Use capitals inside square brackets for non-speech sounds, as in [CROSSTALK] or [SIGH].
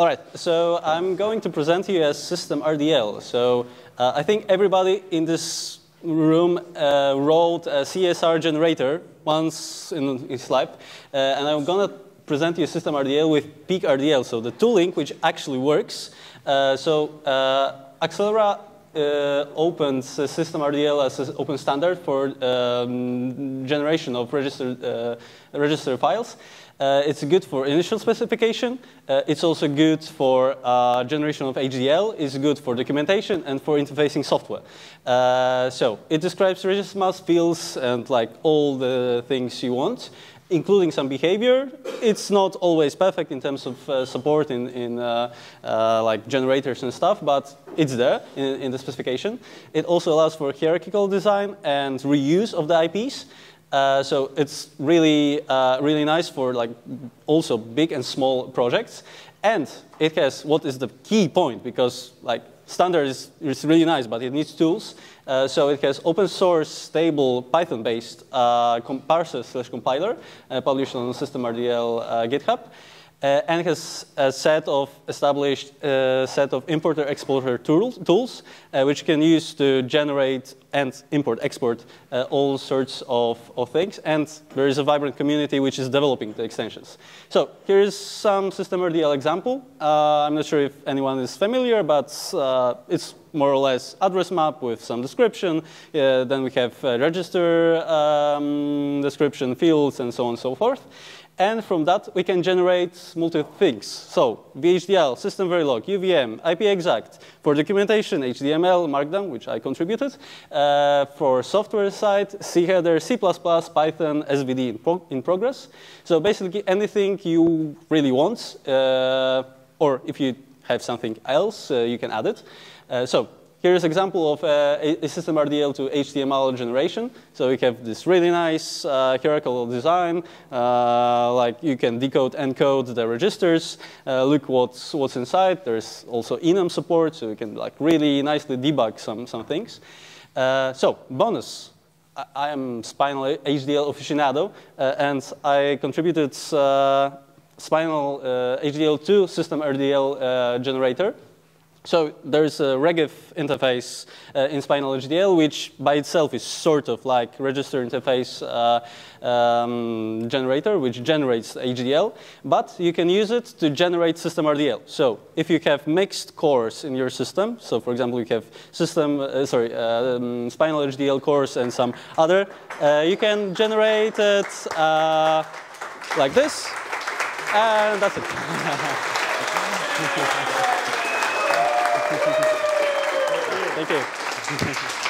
All right, so I'm going to present to you a system RDL. So uh, I think everybody in this room uh, wrote a CSR generator once in his life, uh, and I'm gonna present you a system RDL with Peak RDL, so the tooling which actually works. Uh, so uh, Accellera uh, opened system RDL as an open standard for um, generation of registered, uh, register files. Uh, it's good for initial specification. Uh, it's also good for uh, generation of HDL. It's good for documentation and for interfacing software. Uh, so it describes register mask fields and like all the things you want including some behavior. It's not always perfect in terms of uh, support in, in uh, uh, like generators and stuff, but it's there in, in, the specification. It also allows for hierarchical design and reuse of the IPs. Uh, so it's really, uh, really nice for like also big and small projects. And it has what is the key point because like standard is, is really nice, but it needs tools. Uh, so it has open source, stable, Python-based uh, parser slash compiler uh, published on systemrdl uh, GitHub. Uh, and has a set of established uh, set of importer-exporter tools, tools uh, which can use to generate and import-export uh, all sorts of, of things. And there is a vibrant community which is developing the extensions. So here is some system systemrdl example. Uh, I'm not sure if anyone is familiar, but uh, it's more or less address map with some description. then we have register um, description fields and so on and so forth. And from that, we can generate multiple things. So VHDL, system verilog, UVM, IP-XACT. For documentation, HTML, Markdown, which I contributed. Uh, for software side, C header, C++, Python, SVD in, pro in progress. So basically anything you really want, uh, or if you have something else, uh, you can add it. Uh, so Here's an example of uh, a system RDL to HTML generation. So we have this really nice uh, hierarchical design. Uh, like you can decode, encode the registers. Uh, look what's what's inside. There's also enum support, so you can like really nicely debug some some things. Uh, so bonus. I, I am Spinal HDL aficionado, uh, and I contributed Spinal HDL2 system RDL generator. So there's a regif interface uh, in Spinal HDL, which by itself is sort of like register interface uh, um, generator, which generates HDL. But you can use it to generate system RDL. So if you have mixed cores in your system, so for example, you have system, uh, sorry, um, Spinal HDL cores and some other, uh, you can generate it uh, like this, and that's it. [LAUGHS] Thank you. [LAUGHS]